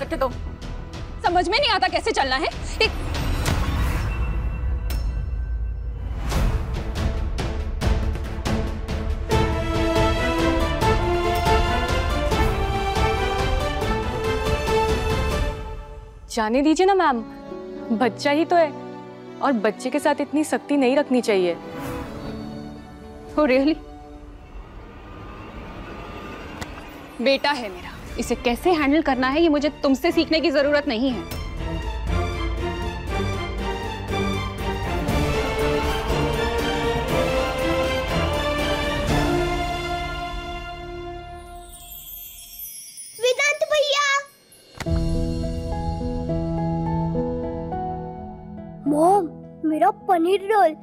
देख के नहीं चल सकते तुम। समझ में नहीं आता कैसे चलना है। एक जाने दीजिए ना, मैम। बच्चा ही तो है। और बच्चे के साथ इतनी सख्ती नहीं रखनी चाहिए। हो रियली? बेटा है मेरा। इसे कैसे हैंडल करना है ये मुझे तुमसे सीखने की ज़रूरत नहीं है। वेदांत भैया। मॉम मेरा पनीर रोल।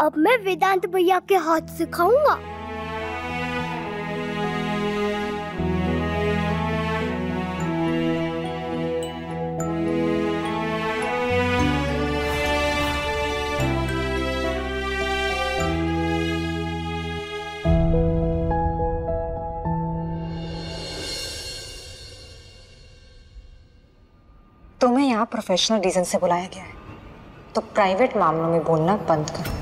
अब मैं वेदांत भैया के हाथ से खाऊँगा तुम्हें यहाँ प्रोफेशनल रीजन से बुलाया गया है। तो प्राइवेट मामलों में बोलना बंद करो।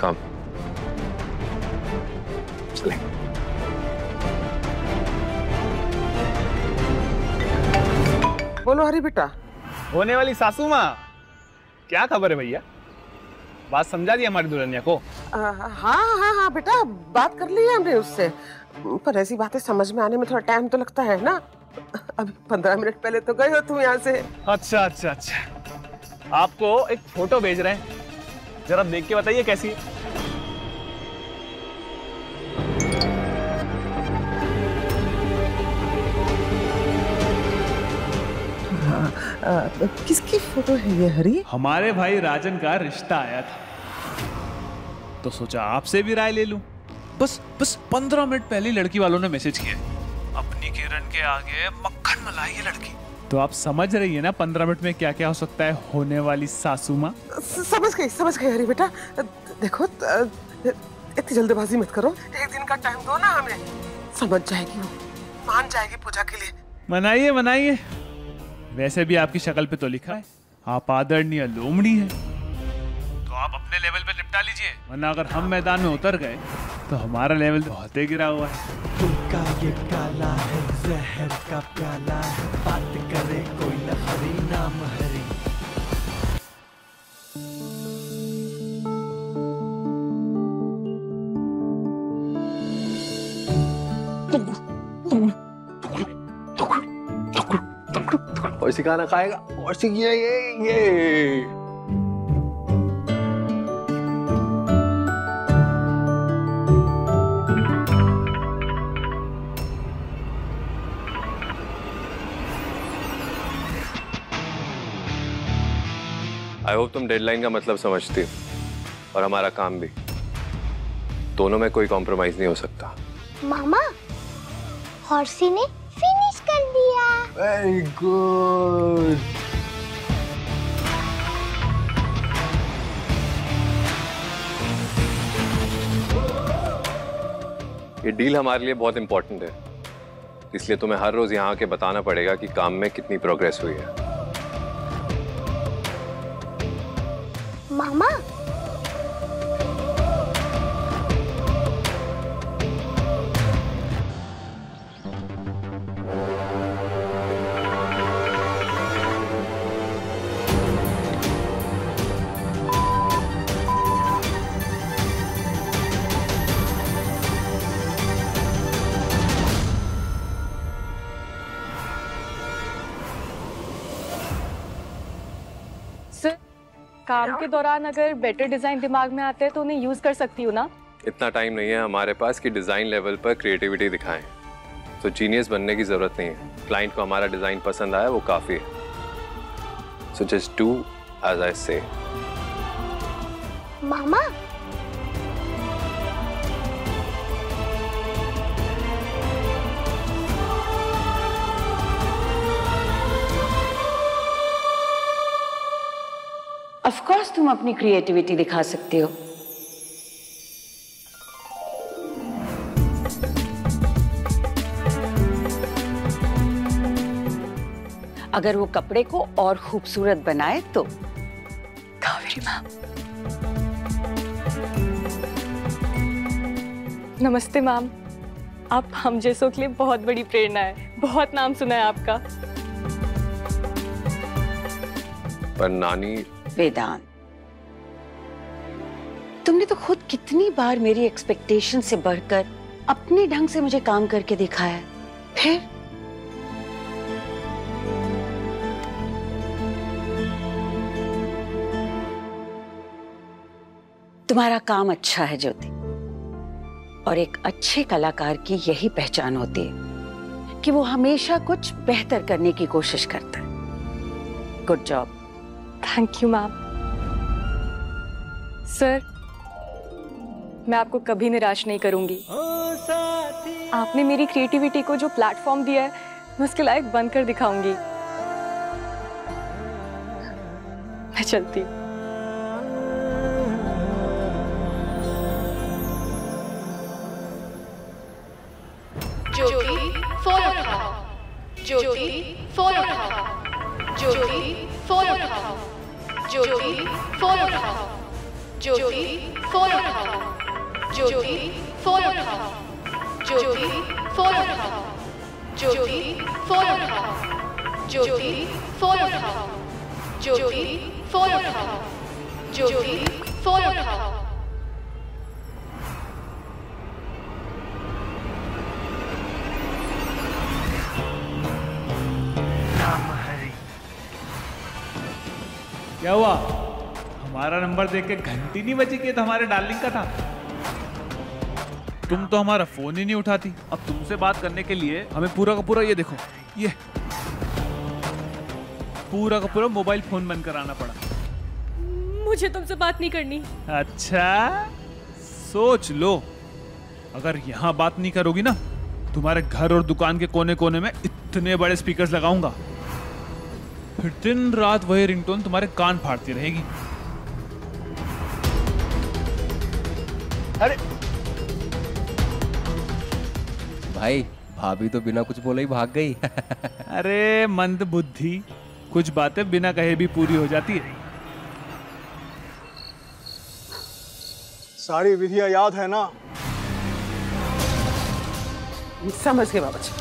काम चले। बोलो हरी बेटा। होने वाली सासू माँ। क्या खबर है भैया? बात समझा दी हमारी दुल्हनिया को। आ, हाँ हाँ हाँ बेटा बात कर ली है हमने उससे। पर ऐसी बातें समझ में आने में थोड़ा टाइम तो लगता है ना? अभी पंद्रह मिनट पहले तो गए हो तुम यहाँ से। अच्छा अच्छा अच्छा। आपको एक फ़ोटो भेज रहे हैं। जरा देख के बताइए कैसी है। आ, किसकी फ़ोटो है ये हरी? हमारे भाई राजन का रिश्ता आया था। तो सोचा आपसे भी राय ले लूँ। बस बस पंद्रह मिनट पहले लड़की वालों ने मैसेज किया अपनी किरण के आगे मक्खन मलाई है लड़की। तो आप समझ रही है ना पंद्रह मिनट में क्या क्या हो सकता है होने वाली सासू माँ? समझ गई समझ गई हरी बेटा। देखो इतनी जल्दबाजी मत करो। एक दिन का टाइम दो ना हमें। समझ जाएगी वो। मान जाएगी पूजा के लिए। मनाइए मनाइए। वैसे भी आपकी शक्ल पे तो लिखा है आप आदरणीय लोमड़ी है। तो आप अपने लेवल पे निपटा लीजिए। वरना अगर हम मैदान में उतर गए तो हमारा लेवल बहुत ही गिरा हुआ है। तुमका ये काला है जहर का प्याला है बात करे कोई न हरी नाम हरी। और सिखाना खाएगा? और सीख ये ये ये। आई होप तुम डेडलाइन का मतलब समझती हो और हमारा काम भी। दोनों में कोई कॉम्प्रोमाइज नहीं हो सकता। मामा हॉर्सी ने फिनिश कर दिया। वेरी गुड ये डील हमारे लिए बहुत इंपॉर्टेंट है। इसलिए तुम्हें हर रोज यहाँ आके बताना पड़ेगा कि काम में कितनी प्रोग्रेस हुई है। के दौरान अगर बेटर डिज़ाइन दिमाग में आते हैं तो उन्हें यूज़ कर सकती हूँ ना? इतना टाइम नहीं है हमारे पास कि डिज़ाइन लेवल पर क्रिएटिविटी दिखाएँ। तो जीनियस बनने की ज़रूरत नहीं है। क्लाइंट को हमारा डिज़ाइन पसंद आया वो काफ़ी है। So just do as I say mama course तुम अपनी क्रिएटिविटी दिखा सकते हो। अगर वो कपड़े को और खूबसूरत बनाए तो कावेरी मैम नमस्ते मैम। आप हम जैसों के लिए बहुत बड़ी प्रेरणा है। बहुत नाम सुना है आपका। पर नानी वेदांत। तुमने तो खुद कितनी बार मेरी एक्सपेक्टेशन से बढ़कर अपने ढंग से मुझे काम करके दिखाया है। फिर? तुम्हारा काम अच्छा है, ज्योति। और एक अच्छे कलाकार की यही पहचान होती है कि वो हमेशा कुछ बेहतर करने की कोशिश करता है। Good job thank you ma'am sir मैं आपको कभी निराश नहीं करूँगी। आपने मेरी क्रिएटिविटी को जो प्लेटफॉर्म दिया है, मैं उसके लायक बनकर दिखाऊँगी। मैं चलती हूँ। ज्योति उठाओ। ज्योति उठाओ। ज्योति उठाओ। क्या हुआ? हमारा नंबर देख के घंटी नहीं बची कि तो हमारे डार्लिंग का था? तुम तो हमारा फ़ोन ही नहीं उठाती। अब तुमसे बात करने के लिए हमें पूरा का पूरा ये देखो। ये। पूरा का पूरा मोबाइल फ़ोन बंद कराना पड़ा। मुझे तुमसे बात नहीं करनी। अच्छा सोच लो। अगर यहाँ बात नहीं करोगी ना तुम्हारे घर और दुकान के कोने कोने में इतने बड़े स्पीकर्स लगाऊँगा। फिर दिन रात वही रिंगटोन तुम्हारे कान फाड़ती रहेगी। अरे! भाई भाभी तो बिना कुछ बोले ही भाग गई। अरे मंद बुद्धि। कुछ बातें बिना कहे भी पूरी हो जाती है। सारी विधियाँ याद है ना? समझ गए बाबा जी।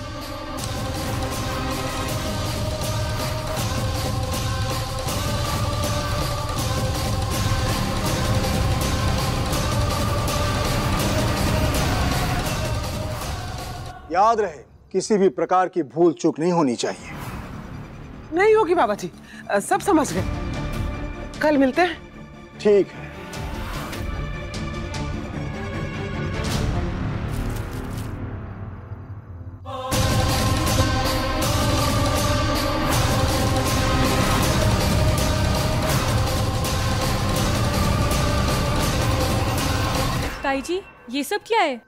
याद रहे किसी भी प्रकार की भूल चूक नहीं होनी चाहिए। नहीं होगी बाबा जी। सब समझ गए। कल मिलते हैं। ठीक है। ताई जी ये सब क्या है?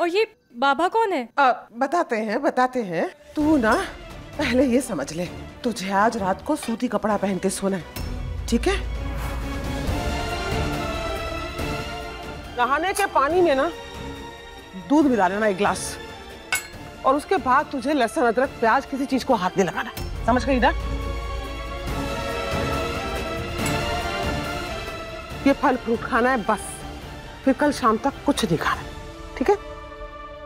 और ये बाबा कौन है? आ, बताते हैं बताते हैं। तू ना पहले ये समझ ले तुझे आज रात को सूती कपड़ा पहन के सोना है ठीक है? नहाने के पानी में ना दूध मिला लेना एक गिलास और उसके बाद तुझे लहसुन अदरक प्याज किसी चीज़ को हाथ नहीं लगाना समझ गई ना? ये फल फ्रूट खाना है बस। फिर कल शाम तक कुछ नहीं खाना ठीक है?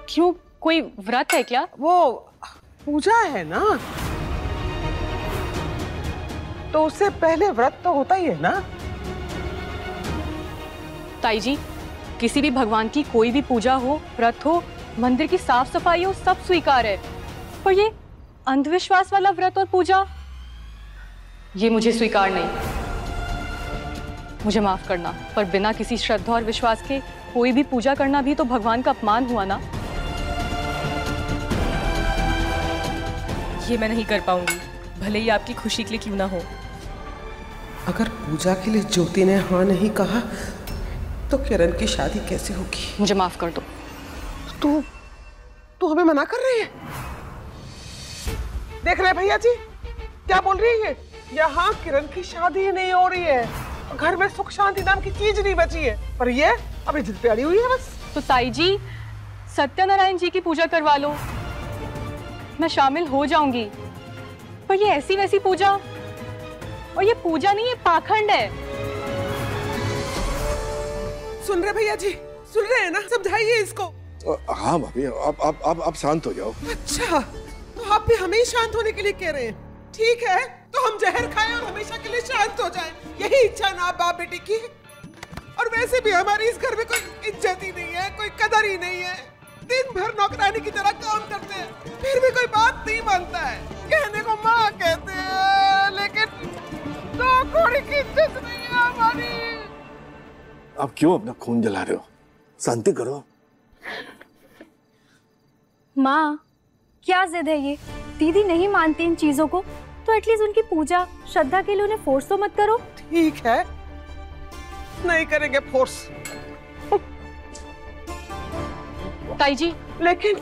क्यों? कोई व्रत है क्या? वो पूजा है ना? तो उससे पहले व्रत तो होता ही है ना? ताई जी किसी भी भगवान की कोई भी पूजा हो, व्रत हो, मंदिर की साफ़ सफ़ाई हो, सब स्वीकार है। पर ये अंधविश्वास वाला व्रत और पूजा, ये मुझे स्वीकार नहीं। मुझे माफ़ करना, पर बिना किसी श्रद्धा और विश्वास के कोई भी पूजा करना भी तो भगवान का अपमान हुआ ना? ये मैं नहीं कर पाऊँगी। भले ही आपकी खुशी के लिए क्यों ना हो। अगर पूजा के लिए ज्योति ने हाँ नहीं कहा तो किरण की शादी कैसे होगी? मुझे माफ़ कर दो। तू तू हमें मना कर रही है? देख रहे भैया जी क्या बोल रही है यहाँ किरण की शादी नहीं हो रही है। घर में सुख शांति नाम की चीज़ नहीं बची है। पर ये अभी जिद पे अड़ी हुई है बस। तो ताई जी सत्यनारायण जी की पूजा करवा लो। मैं शामिल हो जाऊँगी। पर ये ऐसी वैसी पूजा? और ये पूजा नहीं ये पाखंड है। सुन रहे भैया जी सुन रहे हैं ना? समझाइए इसको। हाँ भाभी आप आप आप आप शांत हो जाओ। अच्छा तो आप भी हमें ही शांत होने के लिए कह रहे हैं। ठीक है तो हम जहर खाएँ और हमेशा के लिए शांत हो जाएँ। यही इच्छा ना बाप बेटी की और वैसे भी हमारी इस घर में कोई इज़्ज़त ही नहीं है कोई कदर ही नहीं है। दिन भर नौकरानी की तरह काम करते हैं फिर भी कोई बात नहीं मानता है। कहने को माँ कहते हैं लेकिन दो कोड़ी की इज़्ज़त नहीं है हमारी। आप क्यों अपना खून जला रहे हो? शांति करो। माँ क्या जिद है ये? दीदी नहीं मानती इन चीज़ों को तो एटलीस्ट उनकी पूजा श्रद्धा के लिए उन्हें फोर्स तो मत करो। ठीक है। नहीं करेंगे फोर्स ताई जी लेकिन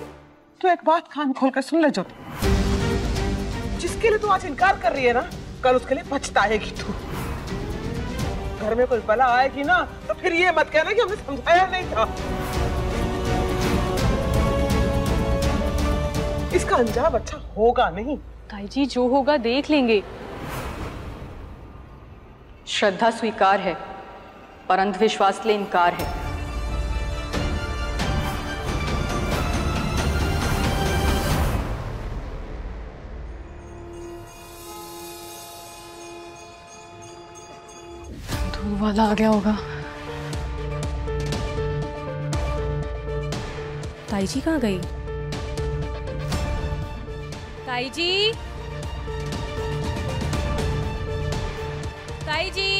तू एक बात कान खोल कर सुन ले जो। जिसके लिए तू आज इनकार कर रही है ना कल उसके लिए पछताएगी तू। घर में कोई बला आएगी ना तो फिर ये मत कहना कि हमने समझाया नहीं था। इसका अंजाम अच्छा होगा नहीं। ताई जी जो होगा देख लेंगे। श्रद्धा स्वीकार है पर अंधविश्वास लिए इनकार है। वाला आ गया होगा। ताई जी कहाँ गई? ताई जी ताई जी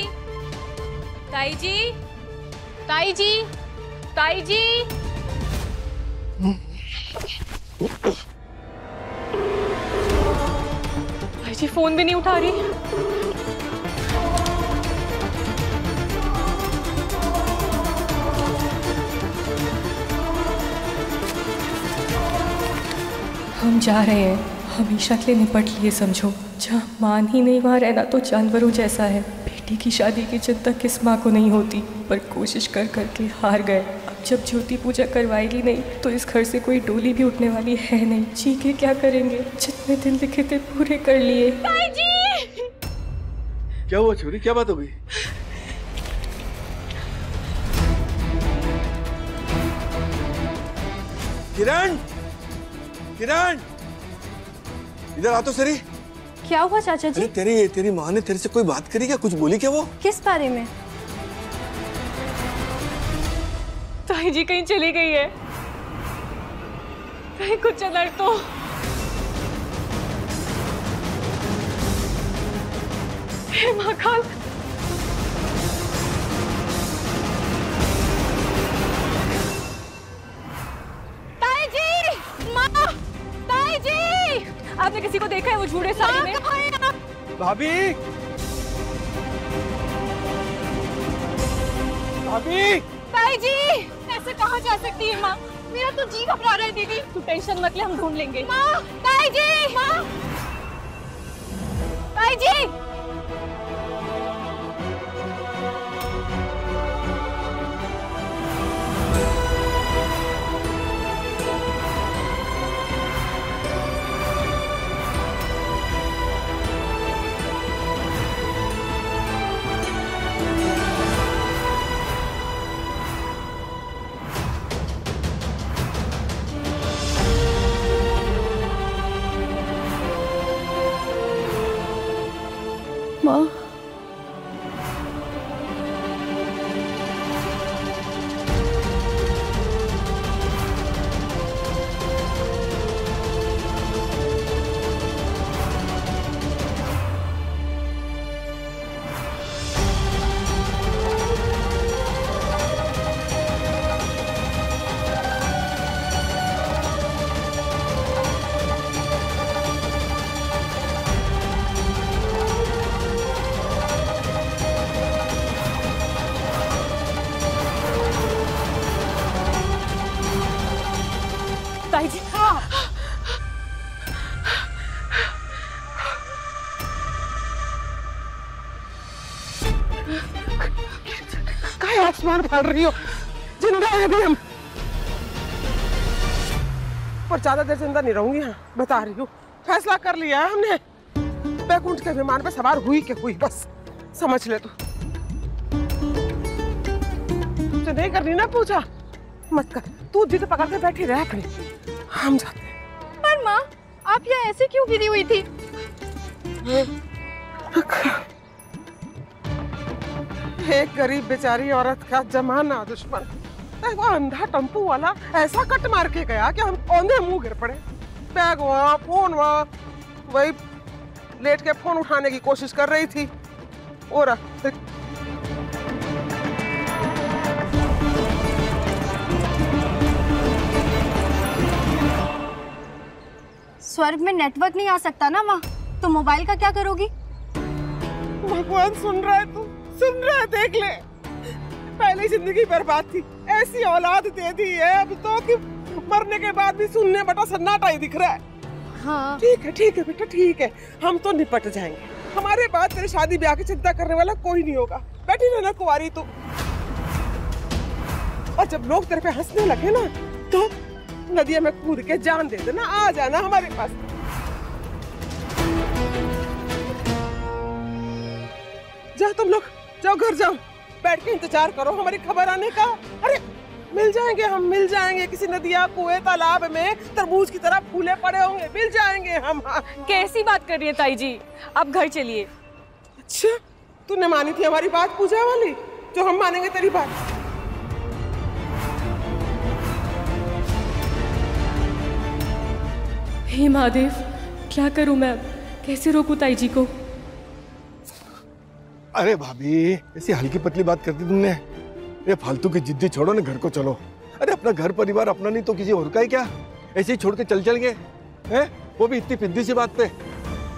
ताई जी ताई जी ताई जी ताई जी फ़ोन भी नहीं उठा रही। हम जा रहे हैं। हमेशा के लिए निपट लिए समझो। जहाँ मान ही नहीं वहाँ रहना तो जानवरों जैसा है। बेटी की शादी की चिंता किस माँ को नहीं होती? पर कोशिश कर करके हार गए। अब जब ज्योति पूजा करवाएगी नहीं तो इस घर से कोई डोली भी उठने वाली है नहीं। चीखे क्या करेंगे? जितने दिन लिखे थे पूरे कर लिए। क्या हुआ छोरी? क्या बात हो गई? किरण! किरण! इधर आ तो सरी। क्या हुआ चाचा जी? तेरी तेरी माँ ने तेरे से कोई बात करी क्या? कुछ बोली क्या वो? किस बारे में? ताई जी कहीं चली गई है। कहीं कुछ अलर्ट तो। हे महाकाल आपने किसी को देखा है वो झूठे साड़ी में? भाभी। भाभी। भाई जी ऐसे कहाँ जा सकती है माँ? मेरा तो जी घबरा रहा है दीदी। तू टेंशन मत ले हम ढूंढ लेंगे। माँ भाई जी। माँ। काय आसमान फाड़ रही हो। ज़िंदा है अभी हम। पर ज़्यादा देर ज़िंदा नहीं रहूँगी हाँ बता रही हूँ। फैसला कर लिया है हमने। बैकुंठ के विमान पे सवार हुई के हुई? बस समझ ले तू। तुझे नहीं करनी ना पूछा मत कर। तू जिद पकड़ के बैठी रह अपनी हम जाते पर माँ आप यहाँ ऐसे क्यों गिरी हुई थी? एक गरीब बेचारी औरत का जमाना दुश्मन। वो अंधा टम्पू वाला ऐसा कट मार के गया कि हम औंधे मुँह गिर पड़े। बैग वहाँ फ़ोन वहाँ वही लेट के फ़ोन उठाने की कोशिश कर रही थी। और स्वर्ग में नेटवर्क नहीं आ सकता ना माँ तो मोबाइल का क्या करोगी? भगवान सुन रहा है तू। सुन रहा है देख ले। पहले ज़िंदगी बर्बाद थी। ऐसी औलाद दे दी है अब तो कि मरने के बाद भी सुनने बटा सन्नाटा ही दिख रहा है। हाँ। ठीक है ठीक है बेटा ठीक है। हम तो निपट जाएँगे। हमारे बाद तेरे शादी ब्याह की चिंता करने वाला कोई नहीं होगा। बैठी रहना कुंवारी तू। और जब लोग तेरे पे हंसने लगे ना तो नदिया में कूद के जान दे देना। आ जाना हमारे पास। जा तुम लोग। जाओ घर जाओ। बैठ के इंतज़ार करो हमारी खबर आने का। अरे मिल जाएँगे हम मिल जाएँगे। किसी नदिया कुएँ तालाब में तरबूज की तरह फूले पड़े होंगे। मिल जाएँगे हम। कैसी बात कर रही है ताई जी? आप घर चलिए। अच्छा तूने मानी थी हमारी बात पूजा वाली जो हम मानेंगे तेरी बात? हे महादेव क्या करूँ मैं? कैसे रोकूं ताई जी को? अरे भाभी ऐसी हल्की पतली बात करती तुमने। ये फालतू की जिद्दी छोड़ो ना घर को चलो। अरे अपना घर परिवार अपना नहीं तो किसी और का ही क्या? ऐसे ही छोड़ के चल चल गए हैं? वो भी इतनी पिद्दी सी बात पे।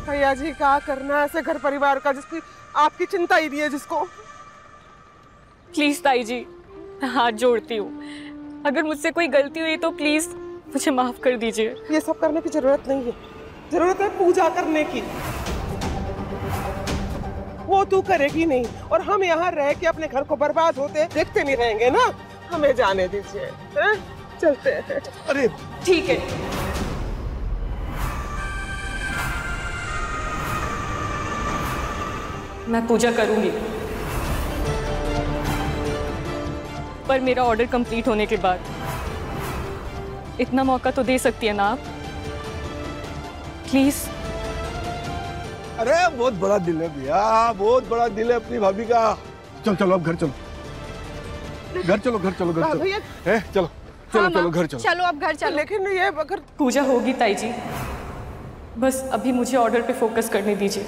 भैया जी क्या करना है ऐसे घर परिवार का जिसकी आपकी चिंता ही नहीं है जिसको? प्लीज़ ताई जी हाथ जोड़ती हूँ। अगर मुझसे कोई गलती हुई तो प्लीज़ मुझे माफ़ कर दीजिए। ये सब करने की ज़रूरत नहीं है। ज़रूरत है पूजा करने की। वो तू करेगी नहीं। और हम यहाँ रह के अपने घर को बर्बाद होते देखते नहीं रहेंगे ना? हमें जाने दीजिए हैं? चलते हैं। अरे। ठीक है। मैं पूजा करूँगी। पर मेरा ऑर्डर कंप्लीट होने के बाद। इतना मौका तो दे सकती है ना आप? प्लीज़ अरे बहुत बड़ा दिल है भैया बहुत बड़ा दिल है अपनी भाभी का। चल चलो अब घर चलो। घर चलो घर चलो घर हाँ, चलो। है? चलो चलो हाँ, चलो घर चलो। चलो अब घर चलो। लेकिन ये अगर पूजा होगी ताई जी बस अभी मुझे ऑर्डर पे फोकस करने दीजिए।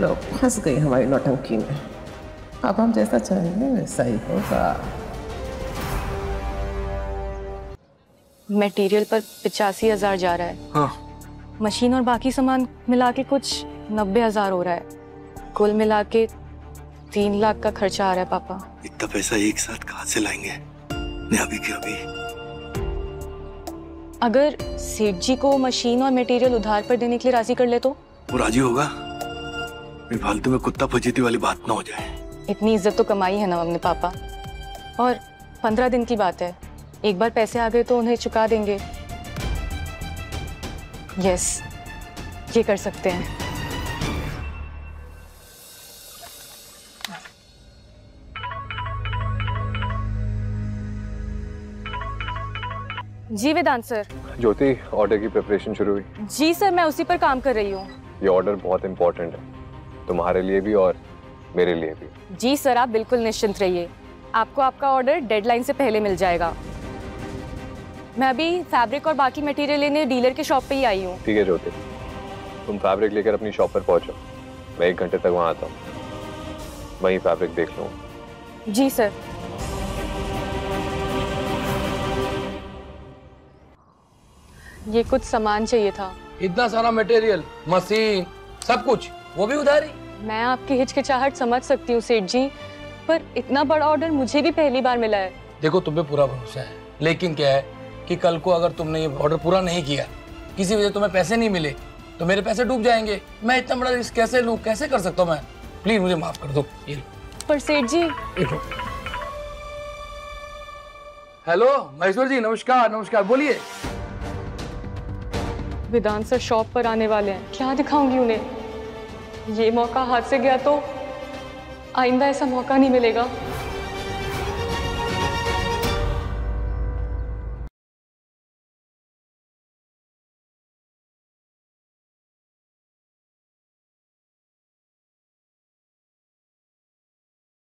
लो फंस गई हमारी नौटंकी में। अब हम जैसा चाहेंगे वैसा ही होगा। मटेरियल पर पिचासी हज़ार जा रहा है। हाँ। मशीन और बाकी सामान मिला के कुछ नब्बे हज़ार हो रहा है। कुल मिला के तीन लाख का खर्चा आ रहा है पापा। इतना पैसा एक साथ कहाँ से लाएँगे? नहीं अभी के अभी। अगर सेठ जी को मशीन और मटेरियल उधार पर देने के लिए राज़ी कर ले तो? वो राज़ी होगा। फालतू में कुत्ता फजीती वाली बात ना हो जाए। इतनी इज़्ज़त तो कमाई है ना हमने पापा। और पंद्रह दिन की बात है। एक बार पैसे आ गए तो उन्हें चुका देंगे। यस ये कर सकते हैं। जी वेदांत सर। ज्योति ऑर्डर की प्रिपरेशन शुरू हुई। जी सर मैं उसी पर काम कर रही हूँ। ये ऑर्डर बहुत इम्पोर्टेंट है। तुम्हारे लिए भी और मेरे लिए भी। जी सर आप बिल्कुल निश्चिंत रहिए। आपको आपका ऑर्डर डेडलाइन से पहले मिल जाएगा। मैं अभी फैब्रिक और बाकी मटेरियल लेने डीलर के शॉप पे ही आई हूँ। ठीक है ज्योति। तुम फैब्रिक लेकर अपनी शॉप पर पहुंचो। मैं एक घंटे तक वहाँ आता हूँ। वहीं फैब्रिक देख लूँगा। जी सर ये कुछ सामान चाहिए था। इतना सारा मटेरियल मशीन सब कुछ वो भी उधारी? मैं आपकी हिचकिचाहट समझ सकती हूँ सेठ जी पर इतना बड़ा ऑर्डर मुझे भी पहली बार मिला है। देखो तुम्हें पूरा भरोसा है। लेकिन क्या है कि कल को अगर तुमने ये ऑर्डर पूरा नहीं किया किसी वजह तुम्हें पैसे नहीं मिले तो मेरे पैसे डूब जाएँगे। मैं इतना बड़ा रिस्क कैसे लूँ? कैसे कर सकता हूँ मैं? प्लीज़ मुझे माफ़ कर दो। ये पर सेठ जी। हेलो महेश्वर जी नमस्कार नमस्कार बोलिए। वेदांत सर शॉप पर आने वाले हैं। क्या दिखाऊँगी उन्हें? ये मौका हाथ से गया तो आइंदा ऐसा मौका नहीं मिलेगा।